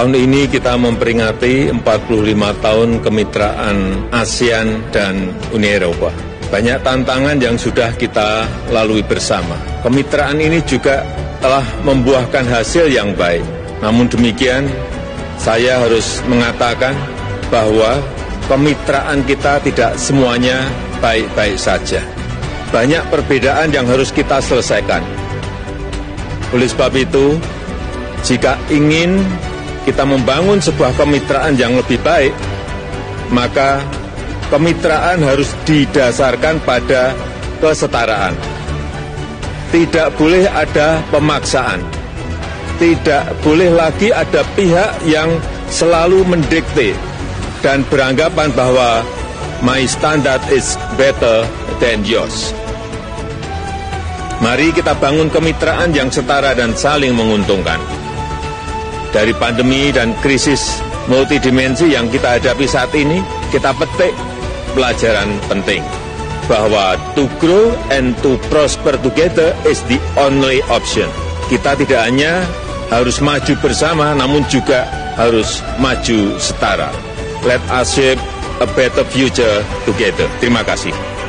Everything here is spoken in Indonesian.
Tahun ini kita memperingati 45 tahun kemitraan ASEAN dan Uni Eropa. Banyak tantangan yang sudah kita lalui bersama. Kemitraan ini juga telah membuahkan hasil yang baik. Namun demikian, saya harus mengatakan bahwa kemitraan kita tidak semuanya baik-baik saja. Banyak perbedaan yang harus kita selesaikan. Oleh sebab itu, jika ingin kita membangun sebuah kemitraan yang lebih baik, maka kemitraan harus didasarkan pada kesetaraan. Tidak boleh ada pemaksaan. Tidak boleh lagi ada pihak yang selalu mendikte dan beranggapan bahwa my standard is better than yours. Mari kita bangun kemitraan yang setara dan saling menguntungkan. Dari pandemi dan krisis multidimensi yang kita hadapi saat ini, kita petik pelajaran penting bahwa to grow and to prosper together is the only option. Kita tidak hanya harus maju bersama, namun juga harus maju setara. Let us shape a better future together. Terima kasih.